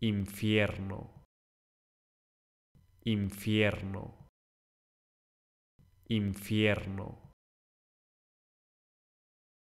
infierno, infierno, infierno.